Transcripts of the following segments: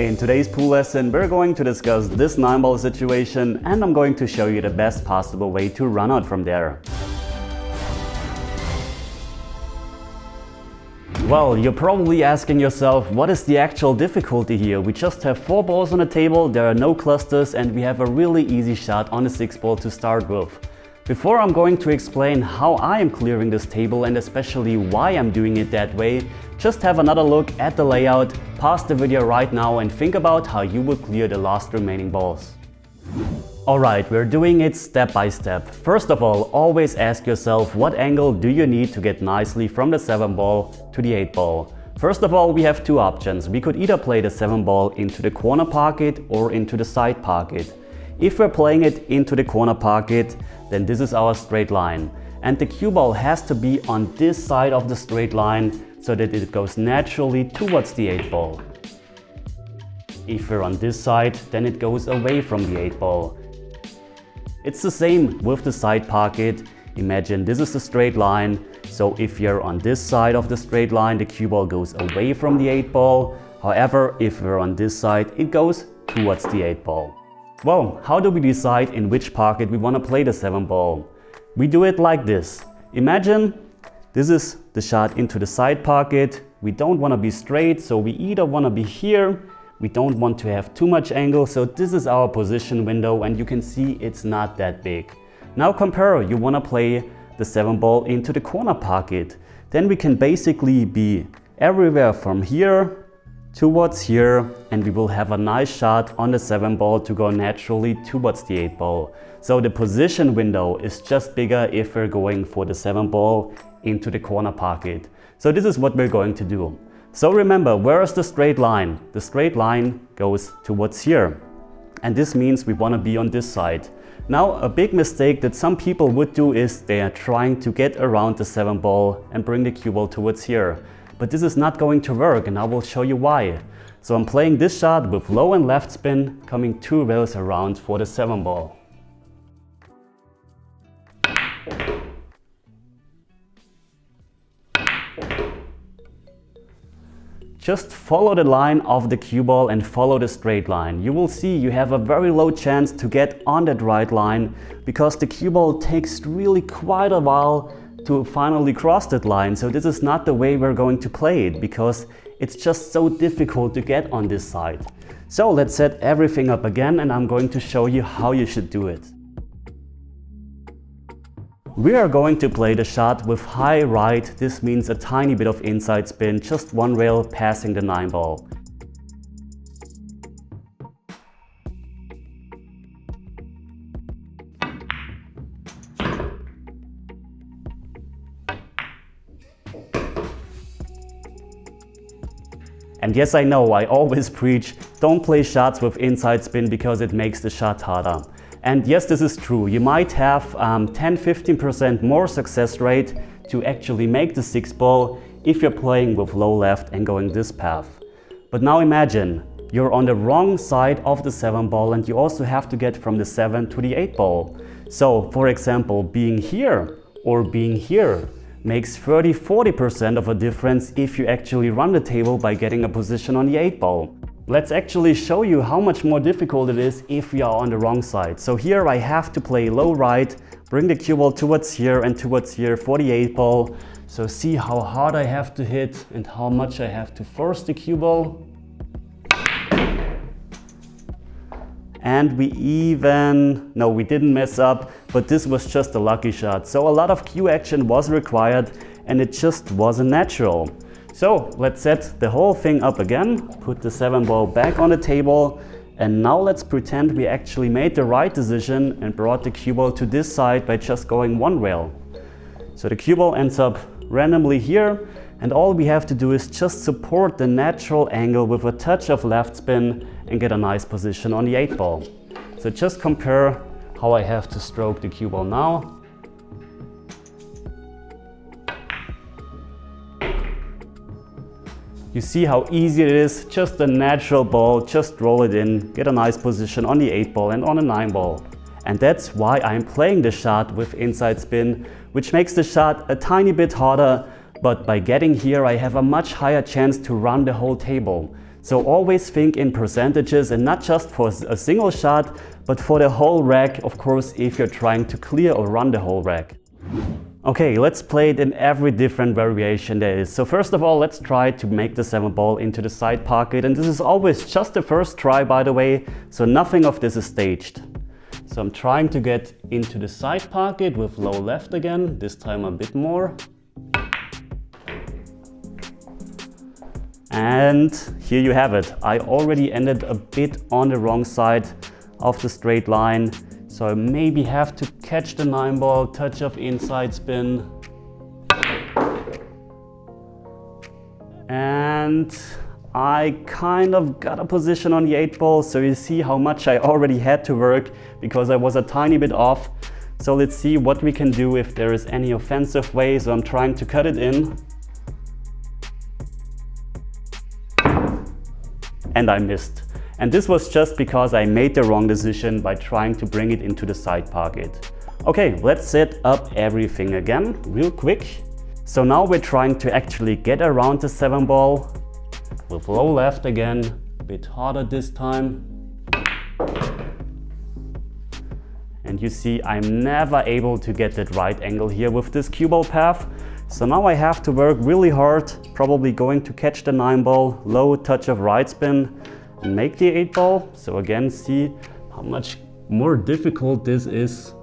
In today's pool lesson, we're going to discuss this 9-ball situation and I'm going to show you the best possible way to run out from there. Well, you're probably asking yourself, what is the actual difficulty here? We just have 4 balls on the table, there are no clusters and we have a really easy shot on the 6 ball to start with. Before I'm going to explain how I am clearing this table and especially why I'm doing it that way, just have another look at the layout, pause the video right now and think about how you would clear the last remaining balls. Alright, we're doing it step by step. First of all, always ask yourself what angle do you need to get nicely from the 7 ball to the 8 ball. First of all, we have two options. We could either play the 7 ball into the corner pocket or into the side pocket. If we're playing it into the corner pocket, then this is our straight line. And the cue ball has to be on this side of the straight line so that it goes naturally towards the 8 ball. If we're on this side, then it goes away from the 8 ball. It's the same with the side pocket. Imagine this is the straight line, so if you're on this side of the straight line, the cue ball goes away from the 8 ball. However, if we're on this side, it goes towards the 8 ball. Well, how do we decide in which pocket we want to play the 7 ball? We do it like this. Imagine this is the shot into the side pocket. We don't want to be straight, so we either want to be here, we don't want to have too much angle, so this is our position window and you can see it's not that big. Now compare, you want to play the 7 ball into the corner pocket. Then we can basically be everywhere from here towards here and we will have a nice shot on the 7 ball to go naturally towards the 8 ball. So the position window is just bigger if we're going for the 7 ball into the corner pocket. So this is what we're going to do. So remember, where is the straight line? The straight line goes towards here. And this means we want to be on this side. Now, a big mistake that some people would do is they are trying to get around the 7 ball and bring the cue ball towards here but this is not going to work and I will show you why. So I'm playing this shot with low and left spin, coming two rails around for the 7 ball. Just follow the line of the cue ball and follow the straight line. You will see you have a very low chance to get on that right line because the cue ball takes really quite a while to finally cross that line. So this is not the way we're going to play it because it's just so difficult to get on this side. So let's set everything up again and I'm going to show you how you should do it. We are going to play the shot with high right. This means a tiny bit of inside spin, just one rail passing the 9 ball. And yes, I know, I always preach, don't play shots with inside spin because it makes the shot harder. And yes, this is true. You might have 10-15% um, more success rate to actually make the six ball if you're playing with low left and going this path. But now imagine, you're on the wrong side of the 7 ball and you also have to get from the 7 to the 8 ball. So for example, being here or being here makes 30-40% of a difference if you actually run the table by getting a position on the 8 ball. Let's actually show you how much more difficult it is if we are on the wrong side. So here I have to play low right, bring the cue ball towards here and towards here for the 8 ball. So see how hard I have to hit and how much I have to force the cue ball. and we even, no we didn't mess up, but this was just a lucky shot. So a lot of cue action was required and it just wasn't natural. So let's set the whole thing up again, put the 7 ball back on the table and now let's pretend we actually made the right decision and brought the cue ball to this side by just going one rail. So the cue ball ends up randomly here and all we have to do is just support the natural angle with a touch of left spin and get a nice position on the 8 ball. So just compare how I have to stroke the cue ball now. You see how easy it is, just a natural ball, just roll it in, get a nice position on the 8 ball and on a 9 ball. And that's why I'm playing the shot with inside spin, which makes the shot a tiny bit harder but by getting here I have a much higher chance to run the whole table. So always think in percentages and not just for a single shot, but for the whole rack, of course, if you're trying to clear or run the whole rack. Okay, let's play it in every different variation there is. So first of all, let's try to make the 7 ball into the side pocket. And this is always just the first try, by the way, so nothing of this is staged. So I'm trying to get into the side pocket with low left again, this time a bit more. And here you have it. I already ended a bit on the wrong side of the straight line. So I maybe have to catch the nine ball, touch of inside spin. And I kind of got a position on the eight ball. So you see how much I already had to work because I was a tiny bit off. So let's see what we can do if there is any offensive way. So I'm trying to cut it in. And I missed. And this was just because I made the wrong decision by trying to bring it into the side pocket. Okay, let's set up everything again real quick. So now we're trying to actually get around the 7 ball with low left again, a bit harder this time. And you see I'm never able to get that right angle here with this cue ball path. So now I have to work really hard, probably going to catch the 9 ball, low touch of right spin and make the 8 ball. So again, see how much more difficult this is.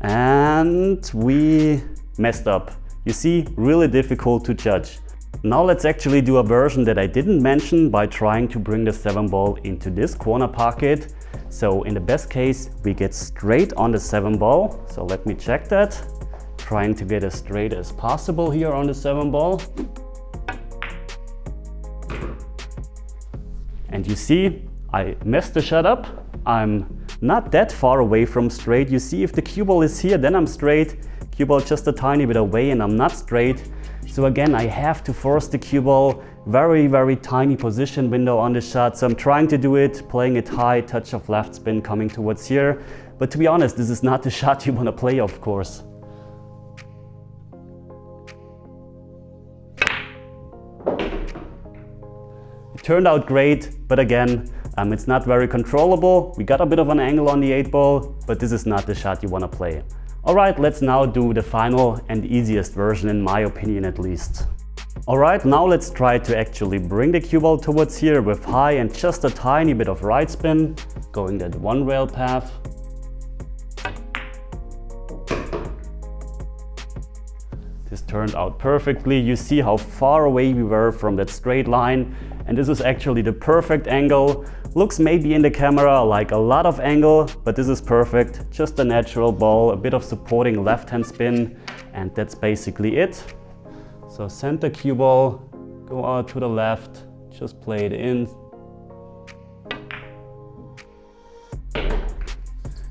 And we messed up. You see, really difficult to judge. Now let's actually do a version that I didn't mention by trying to bring the 7 ball into this corner pocket so in the best case, we get straight on the seven ball. So let me check that. Trying to get as straight as possible here on the seven ball. And you see, I messed the shot up. I'm not that far away from straight. You see, if the cue ball is here, then I'm straight. Cue ball just a tiny bit away and I'm not straight. So again, I have to force the cue ball very, very tiny position window on the shot. So I'm trying to do it, playing it high, touch of left spin coming towards here. But to be honest, this is not the shot you want to play, of course. It turned out great, but again, um, it's not very controllable. We got a bit of an angle on the 8 ball, but this is not the shot you want to play. Alright, let's now do the final and easiest version in my opinion at least. Alright, now let's try to actually bring the cue ball towards here with high and just a tiny bit of right spin, going that one rail path. This turned out perfectly. You see how far away we were from that straight line and this is actually the perfect angle. Looks maybe in the camera like a lot of angle, but this is perfect. Just a natural ball, a bit of supporting left hand spin and that's basically it. So center cue ball, go out to the left, just play it in.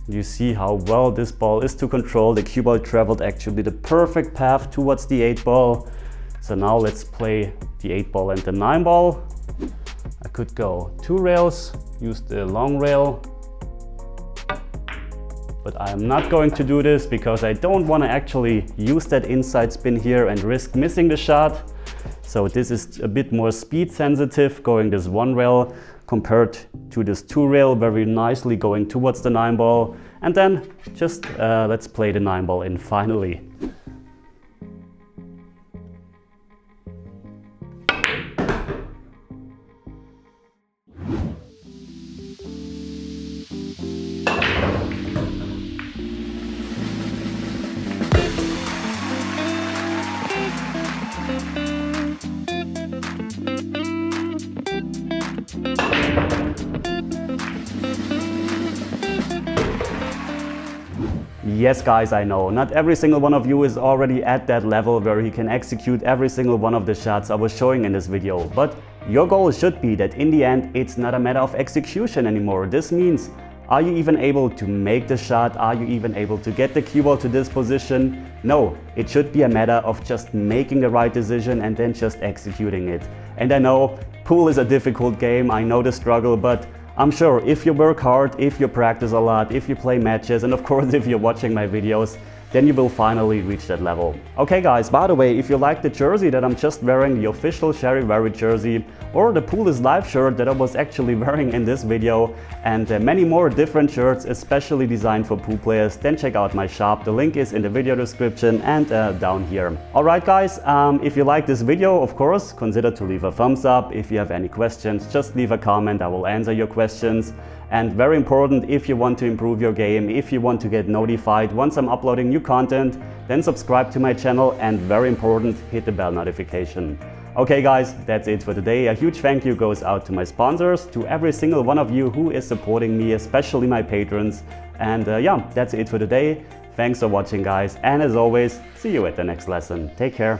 You see how well this ball is to control. The cue ball traveled actually the perfect path towards the 8 ball. So now let's play the 8 ball and the 9 ball. Could go two rails, use the long rail, but I am not going to do this because I don't want to actually use that inside spin here and risk missing the shot. So this is a bit more speed sensitive going this one rail compared to this two rail very nicely going towards the nine ball. And then just uh, let's play the nine ball in finally. Yes guys, I know, not every single one of you is already at that level where he can execute every single one of the shots I was showing in this video, but your goal should be that in the end it's not a matter of execution anymore. This means are you even able to make the shot? Are you even able to get the cue ball to this position? No, it should be a matter of just making the right decision and then just executing it. And I know pool is a difficult game, I know the struggle, but I'm sure if you work hard, if you practice a lot, if you play matches, and of course if you're watching my videos, then you will finally reach that level. Okay guys, by the way, if you like the jersey that I'm just wearing, the official Sharivari jersey, or the Pool is Live shirt that I was actually wearing in this video, and uh, many more different shirts especially designed for pool players, then check out my shop. The link is in the video description and uh, down here. Alright guys, um, if you like this video, of course, consider to leave a thumbs up. If you have any questions, just leave a comment, I will answer your questions. And very important, if you want to improve your game, if you want to get notified once I'm uploading new content, then subscribe to my channel and very important, hit the bell notification. Okay guys, that's it for today. A huge thank you goes out to my sponsors, to every single one of you who is supporting me, especially my patrons. And uh, yeah, that's it for today. Thanks for watching guys, and as always, see you at the next lesson. Take care.